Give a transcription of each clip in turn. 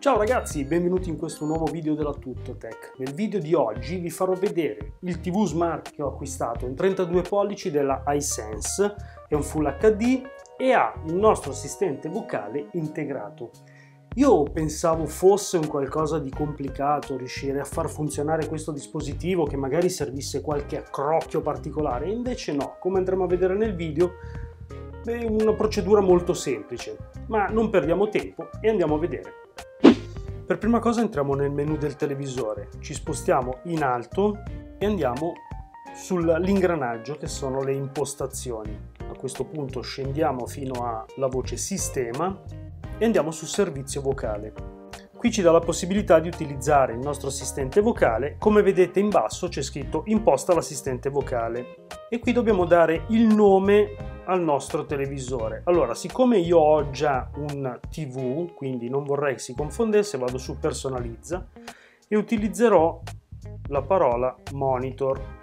Ciao ragazzi, benvenuti in questo nuovo video della Tuttotech. Nel video di oggi vi farò vedere il TV Smart che ho acquistato in 32 pollici della iSense, è un Full HD e ha il nostro assistente vocale integrato. Io pensavo fosse un qualcosa di complicato riuscire a far funzionare questo dispositivo che magari servisse qualche accrocchio particolare, invece no, come andremo a vedere nel video è una procedura molto semplice, ma non perdiamo tempo e andiamo a vedere. Per prima cosa entriamo nel menu del televisore, ci spostiamo in alto e andiamo sull'ingranaggio che sono le impostazioni. A questo punto scendiamo fino alla voce sistema e andiamo su servizio vocale. Qui ci dà la possibilità di utilizzare il nostro assistente vocale, come vedete in basso c'è scritto imposta l'assistente vocale e qui dobbiamo dare il nome al nostro televisore. Allora, siccome io ho già un TV, quindi non vorrei che si confondesse, vado su personalizza e utilizzerò la parola monitor.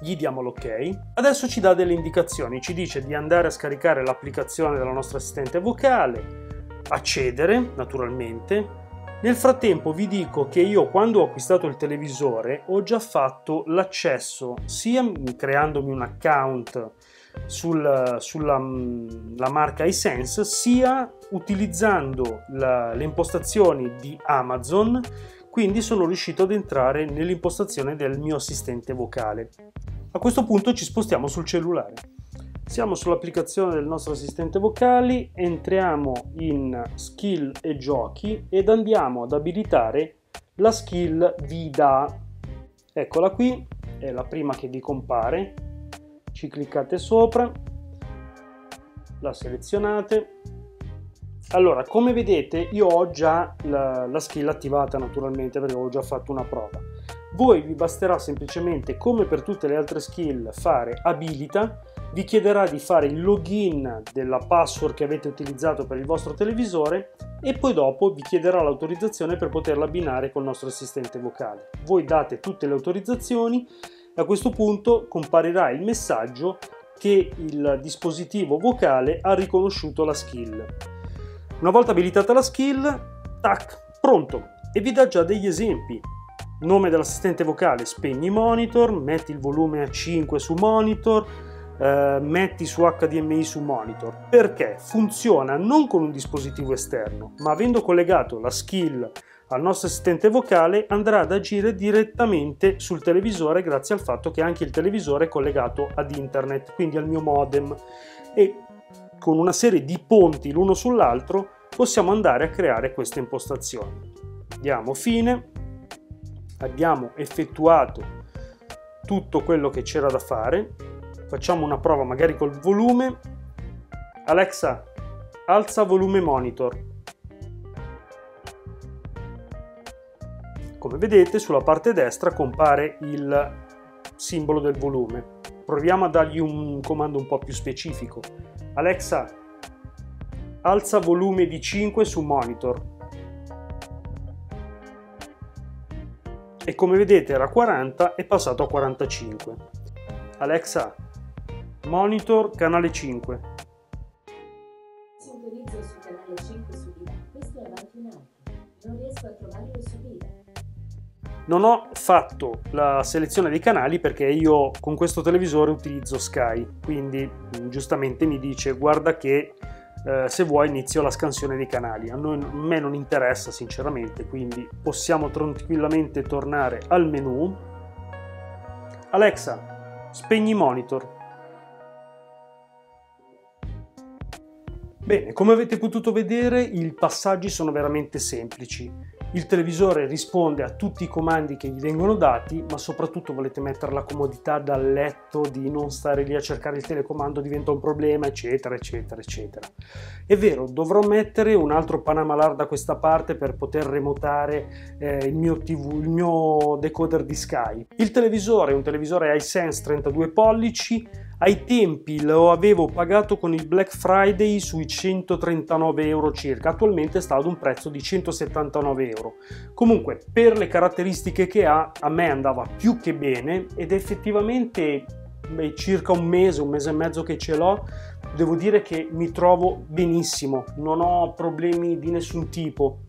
gli diamo l'ok. Adesso ci dà delle indicazioni, ci dice di andare a scaricare l'applicazione della nostra assistente vocale, accedere naturalmente, nel frattempo vi dico che io quando ho acquistato il televisore ho già fatto l'accesso sia creandomi un account sul, sulla la marca iSense sia utilizzando la, le impostazioni di Amazon quindi sono riuscito ad entrare nell'impostazione del mio assistente vocale. A questo punto ci spostiamo sul cellulare. Siamo sull'applicazione del nostro assistente vocali, entriamo in skill e giochi ed andiamo ad abilitare la skill vida. Eccola qui, è la prima che vi compare. Ci cliccate sopra, la selezionate. Allora, come vedete io ho già la, la skill attivata naturalmente perché ho già fatto una prova. Voi vi basterà semplicemente, come per tutte le altre skill, fare abilita vi chiederà di fare il login della password che avete utilizzato per il vostro televisore e poi dopo vi chiederà l'autorizzazione per poterla abbinare col nostro assistente vocale. Voi date tutte le autorizzazioni e a questo punto comparirà il messaggio che il dispositivo vocale ha riconosciuto la skill. Una volta abilitata la skill, tac, pronto! E vi dà già degli esempi. Nome dell'assistente vocale, spegni monitor, metti il volume a 5 su monitor, eh, metti su HDMI su monitor. Perché? Funziona non con un dispositivo esterno ma avendo collegato la skill al nostro assistente vocale andrà ad agire direttamente sul televisore grazie al fatto che anche il televisore è collegato ad internet quindi al mio modem. E con una serie di ponti l'uno sull'altro possiamo andare a creare queste impostazioni. Diamo fine. Abbiamo effettuato tutto quello che c'era da fare facciamo una prova magari col volume. Alexa alza volume monitor. Come vedete sulla parte destra compare il simbolo del volume. Proviamo a dargli un comando un po' più specifico. Alexa alza volume di 5 su monitor. E come vedete era 40 è passato a 45 Alexa Monitor canale 5. Sintonizzo su canale 5 su Vida. Questo è avanti un altro. Non riesco a trovarlo su Vida. Non ho fatto la selezione dei canali perché io con questo televisore utilizzo Sky, quindi mm, giustamente mi dice guarda che eh, se vuoi inizio la scansione dei canali. A, noi, a me non interessa sinceramente, quindi possiamo tranquillamente tornare al menu. Alexa, spegni monitor. Bene, come avete potuto vedere i passaggi sono veramente semplici. Il televisore risponde a tutti i comandi che gli vengono dati, ma soprattutto volete mettere la comodità dal letto, di non stare lì a cercare il telecomando diventa un problema, eccetera, eccetera, eccetera. È vero, dovrò mettere un altro Panamalar da questa parte per poter remotare eh, il mio TV, il mio decoder di Sky. Il televisore è un televisore iSense 32 pollici, ai tempi lo avevo pagato con il Black Friday sui 139 euro circa, attualmente sta ad un prezzo di 179 euro. Comunque, per le caratteristiche che ha, a me andava più che bene ed effettivamente beh, circa un mese, un mese e mezzo che ce l'ho, devo dire che mi trovo benissimo, non ho problemi di nessun tipo.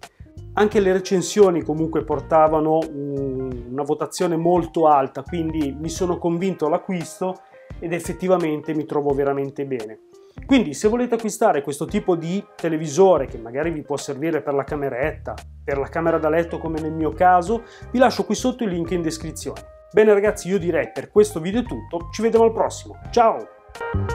Anche le recensioni comunque portavano una votazione molto alta, quindi mi sono convinto all'acquisto ed effettivamente mi trovo veramente bene. Quindi se volete acquistare questo tipo di televisore che magari vi può servire per la cameretta, per la camera da letto come nel mio caso, vi lascio qui sotto il link in descrizione. Bene ragazzi, io direi per questo video è tutto, ci vediamo al prossimo, ciao!